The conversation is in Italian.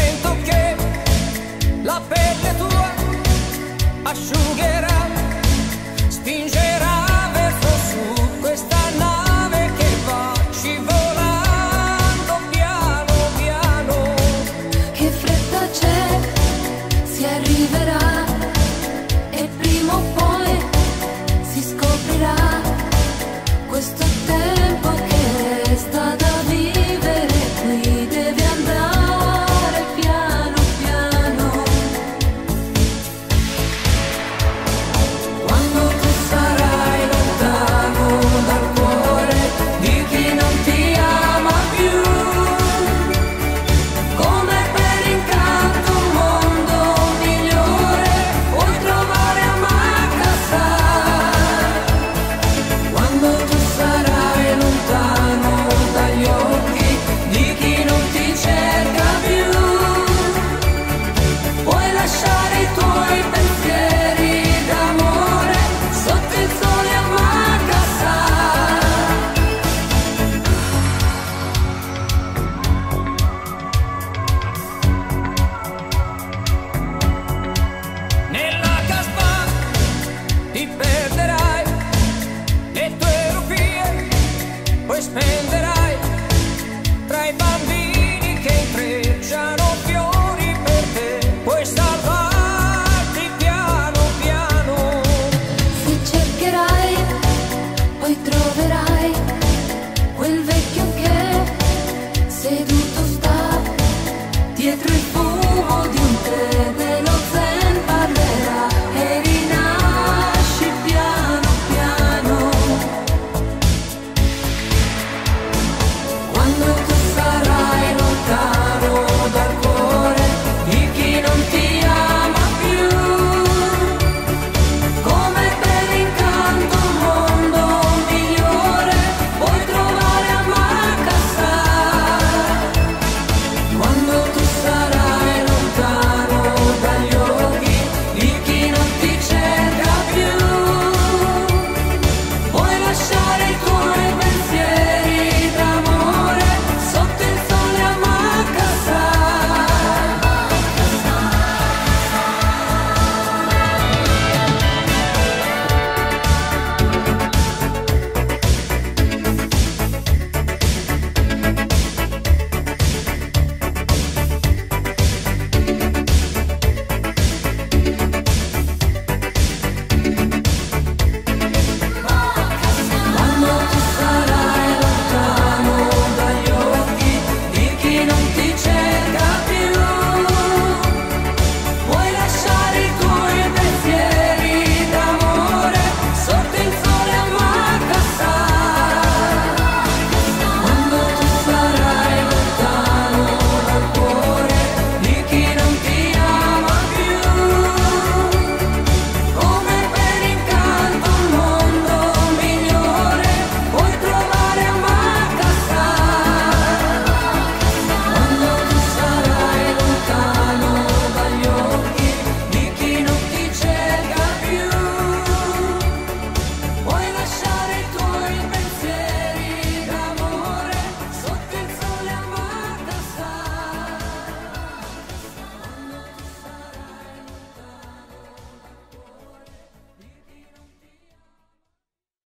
momento che la pelle tua asciugherà.